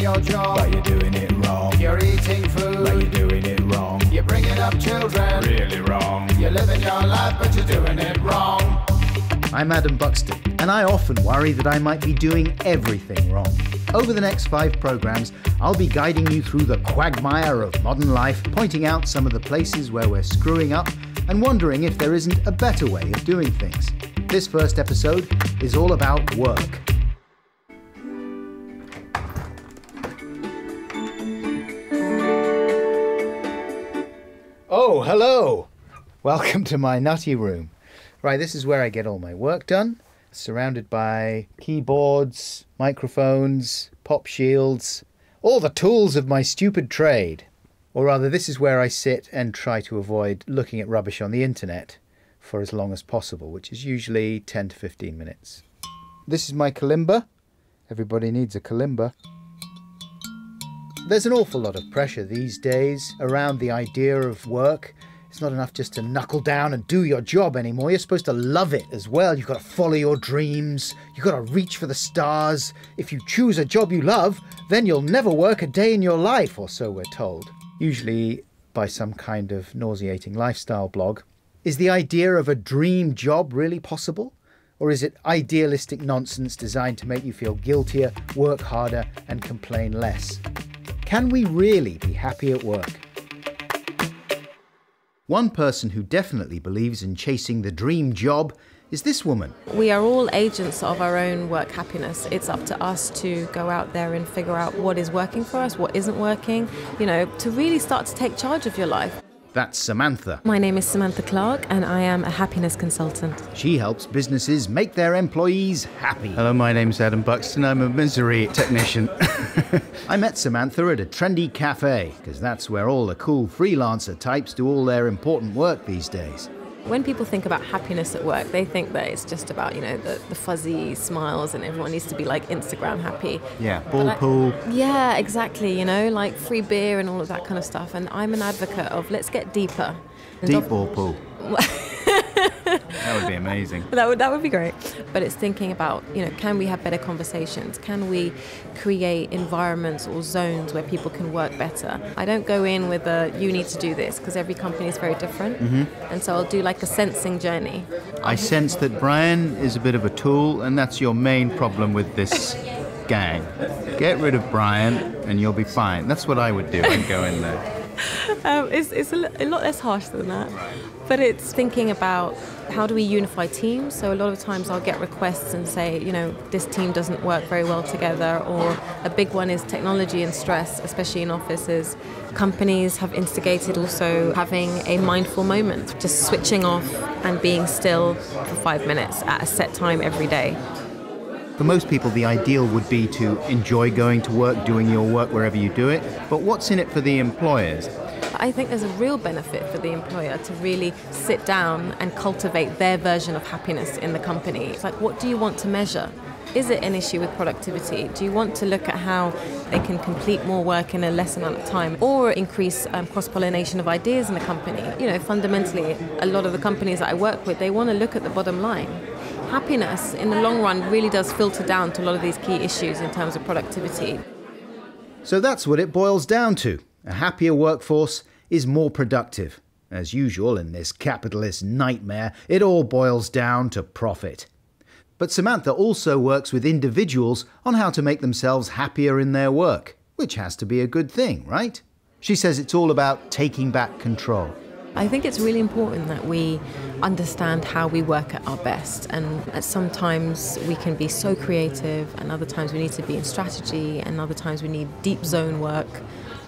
your job, but you're doing it wrong. You're eating food, but you're doing it wrong. You're bringing up children, really wrong. You're living your life, but you're doing it wrong. I'm Adam Buxton, and I often worry that I might be doing everything wrong. Over the next five programs, I'll be guiding you through the quagmire of modern life, pointing out some of the places where we're screwing up, and wondering if there isn't a better way of doing things. This first episode is all about work. Oh, hello! Welcome to my nutty room. Right, this is where I get all my work done, surrounded by keyboards, microphones, pop shields, all the tools of my stupid trade. Or rather, this is where I sit and try to avoid looking at rubbish on the internet for as long as possible, which is usually 10 to 15 minutes. This is my kalimba. Everybody needs a kalimba. There's an awful lot of pressure these days around the idea of work. It's not enough just to knuckle down and do your job anymore. You're supposed to love it as well. You've got to follow your dreams. You've got to reach for the stars. If you choose a job you love, then you'll never work a day in your life, or so we're told. Usually by some kind of nauseating lifestyle blog. Is the idea of a dream job really possible? Or is it idealistic nonsense designed to make you feel guiltier, work harder, and complain less? Can we really be happy at work? One person who definitely believes in chasing the dream job is this woman. We are all agents of our own work happiness. It's up to us to go out there and figure out what is working for us, what isn't working, you know, to really start to take charge of your life. That's Samantha. My name is Samantha Clark, and I am a happiness consultant. She helps businesses make their employees happy. Hello, my name's Adam Buxton. I'm a misery technician. I met Samantha at a trendy cafe, because that's where all the cool freelancer types do all their important work these days. When people think about happiness at work, they think that it's just about, you know, the, the fuzzy smiles and everyone needs to be like Instagram happy. Yeah, ball I, pool. Yeah, exactly, you know, like free beer and all of that kind of stuff. And I'm an advocate of let's get deeper. Deep ball pool. that would be amazing. That would that would be great. But it's thinking about you know can we have better conversations? Can we create environments or zones where people can work better? I don't go in with a you need to do this because every company is very different, mm-hmm. and so I'll do like a sensing journey. I sense that Brian is a bit of a tool, and that's your main problem with this. gang. Get rid of Brian and you'll be fine. That's what I would do. I'd go in there. Um, it's it's a, a, lot less harsh than that. But it's thinking about how do we unify teams. So a lot of times I'll get requests and say, you know, this team doesn't work very well together, or a big one is technology and stress, especially in offices. Companies have instigated also having a mindful moment, just switching off and being still for five minutes at a set time every day. For most people, the ideal would be to enjoy going to work, doing your work wherever you do it. But what's in it for the employers? I think there's a real benefit for the employer to really sit down and cultivate their version of happiness in the company. It's like, what do you want to measure? Is it an issue with productivity? Do you want to look at how they can complete more work in a less amount of time or increase um, cross pollination of ideas in the company? You know, fundamentally, a lot of the companies that I work with, they want to look at the bottom line. Happiness in the long run really does filter down to a lot of these key issues in terms of productivity. So that's what it boils down to a happier workforce is more productive. As usual in this capitalist nightmare, it all boils down to profit. But Samantha also works with individuals on how to make themselves happier in their work, which has to be a good thing, right? She says it's all about taking back control. I think it's really important that we understand how we work at our best. And sometimes we can be so creative, and other times we need to be in strategy, and other times we need deep zone work.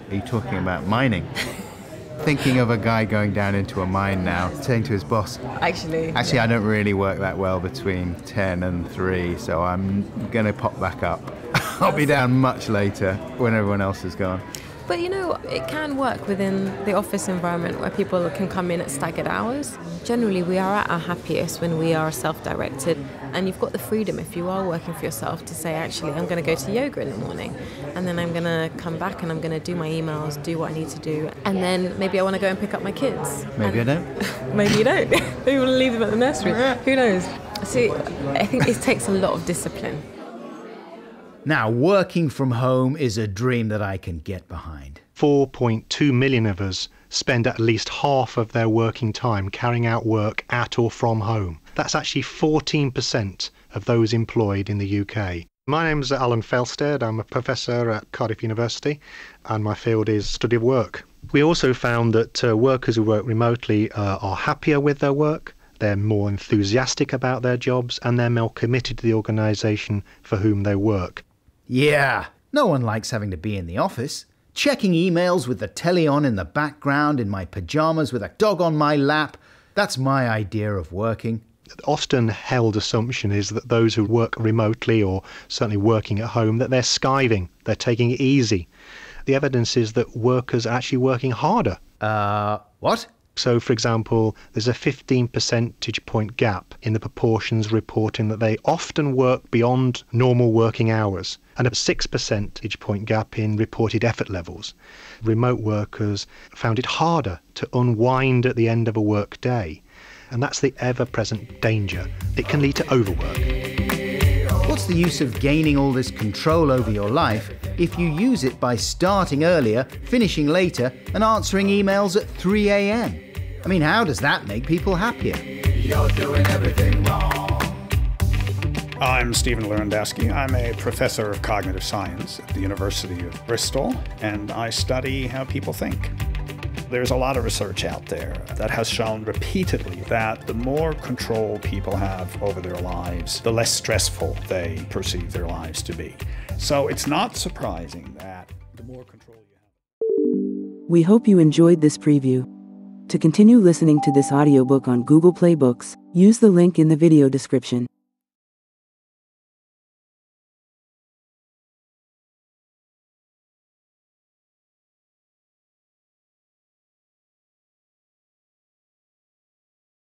Are you talking about mining? Thinking of a guy going down into a mine now, saying to his boss, Actually, actually, yeah. I don't really work that well between 10 and 3, so I'm going to pop back up. I'll be down much later when everyone else is gone. But you know, it can work within the office environment where people can come in at staggered hours. Generally, we are at our happiest when we are self directed, and you've got the freedom if you are working for yourself to say, actually, I'm going to go to yoga in the morning, and then I'm going to come back and I'm going to do my emails, do what I need to do, and then maybe I want to go and pick up my kids. Maybe and I don't. maybe you don't. maybe you want to leave them at the nursery. Who knows? See, I think it takes a lot of discipline Now, working from home is a dream that I can get behind. 4.2 million of us spend at least half of their working time carrying out work at or from home. That's actually 14% of those employed in the UK. My name is Alan Felstead. I'm a professor at Cardiff University, and my field is study of work. We also found that uh, workers who work remotely uh, are happier with their work, they're more enthusiastic about their jobs, and they're more committed to the organisation for whom they work. Yeah, no one likes having to be in the office. Checking emails with the telly on in the background, in my pajamas with a dog on my lap. That's my idea of working often held assumption is that those who work remotely or certainly working at home that they're skiving, they're taking it easy. The evidence is that workers are actually working harder. Uh, what? So, for example, there's a 15 percentage point gap in the proportions reporting that they often work beyond normal working hours, and a 6 percentage point gap in reported effort levels. Remote workers found it harder to unwind at the end of a work day and that's the ever present danger. It can lead to overwork. What's the use of gaining all this control over your life if you use it by starting earlier, finishing later, and answering emails at 3 a.m.? I mean, how does that make people happier? You're doing everything wrong. I'm Stephen Lewandowsky. I'm a professor of cognitive science at the University of Bristol, and I study how people think. There's a lot of research out there that has shown repeatedly that the more control people have over their lives, the less stressful they perceive their lives to be. So it's not surprising that the more control you have. We hope you enjoyed this preview. To continue listening to this audiobook on Google Play Books, use the link in the video description.